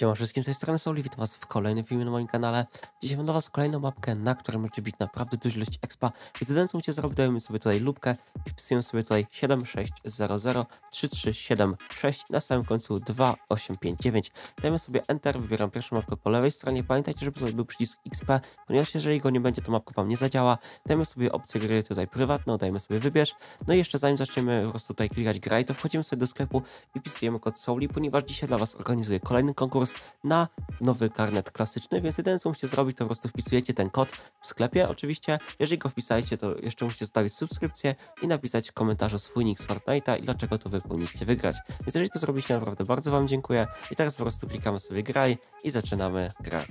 Siema wszystkim, z tej strony Souli, witam was w kolejnym filmie na moim kanale. Dzisiaj mam dla was kolejną mapkę, na której możecie bić naprawdę dużo ilość expa. Więc jedyne co musicie zrobić, dajemy sobie tutaj lubkę i wpisujemy sobie tutaj 76003376 na samym końcu 2859. Dajemy sobie Enter, wybieram pierwszą mapkę po lewej stronie. Pamiętajcie, żeby tutaj był przycisk XP, ponieważ jeżeli go nie będzie, to mapka wam nie zadziała. Dajemy sobie opcję gry tutaj prywatną, dajemy sobie wybierz. No i jeszcze zanim zaczniemy po prostu tutaj klikać graj, to wchodzimy sobie do sklepu i wpisujemy kod Souli, ponieważ dzisiaj dla was organizuję kolejny konkurs na nowy karnet klasyczny, więc jedyne co musicie zrobić, to po prostu wpisujecie ten kod w sklepie. Oczywiście, jeżeli go wpisaliście, to jeszcze musicie zostawić subskrypcję i napisać w komentarzu swój nick z Fortnite'a i dlaczego to wy powinniście wygrać. Więc jeżeli to zrobicie, naprawdę bardzo wam dziękuję i teraz po prostu klikamy sobie graj i zaczynamy grę.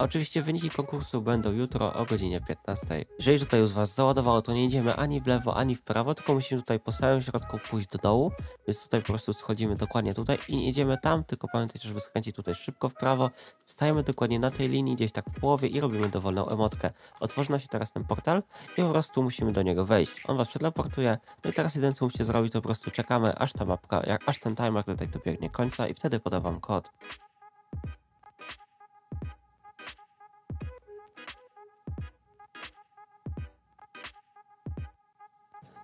Oczywiście wyniki konkursu będą jutro o godzinie 15. Jeżeli tutaj już was załadowało, to nie idziemy ani w lewo, ani w prawo, tylko musimy tutaj po samym środku pójść do dołu, więc tutaj po prostu schodzimy dokładnie tutaj i nie idziemy tam, tylko pamiętajcie, żeby skręcić tutaj szybko w prawo, stajemy dokładnie na tej linii, gdzieś tak w połowie i robimy dowolną emotkę. Otworzy się teraz ten portal i po prostu musimy do niego wejść. On was przeteleportuje, no i teraz jedyne co musicie zrobić, to po prostu czekamy, aż ta mapka, jak, aż ten timer tutaj dobiegnie końca i wtedy podawam kod.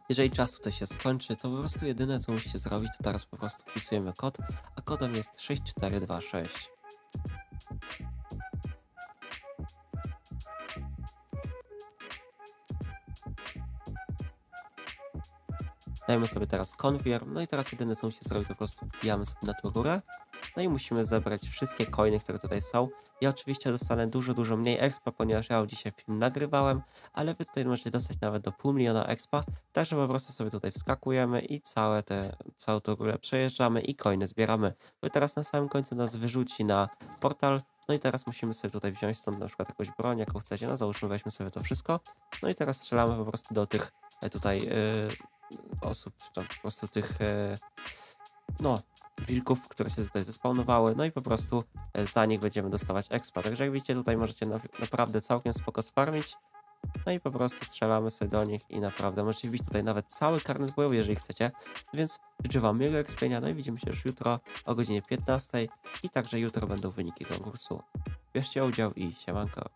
Jeżeli czas tutaj się skończy, to po prostu jedyne co musicie zrobić, to teraz po prostu wpisujemy kod, a kodem jest 6426. Dajmy sobie teraz konfier, no i teraz jedyne co musicie zrobić, po prostu wbijamy sobie na tą górę, no i musimy zebrać wszystkie coiny, które tutaj są. Ja oczywiście dostanę dużo, dużo mniej expa, ponieważ ja dzisiaj film nagrywałem, ale wy tutaj możecie dostać nawet do pół miliona expa, także po prostu sobie tutaj wskakujemy i całe te, całą tą górę przejeżdżamy i coiny zbieramy. I teraz na samym końcu nas wyrzuci na portal, no i teraz musimy sobie tutaj wziąć stąd na przykład jakąś broń, jaką chcecie, no załóżmy weźmy sobie to wszystko, no i teraz strzelamy po prostu do tych e, tutaj yy, osób, tam po prostu tych, yy, no wilków, które się tutaj zespawnowały, no i po prostu e, za nich będziemy dostawać expa. Także jak widzicie, tutaj możecie na, naprawdę całkiem spoko sfarmić. No i po prostu strzelamy sobie do nich i naprawdę możecie wbić tutaj nawet cały karnet bojowy, jeżeli chcecie. Więc życzę wam miłego expienia, no i widzimy się już jutro o godzinie 15 i także jutro będą wyniki konkursu. Bierzcie udział i siemanko.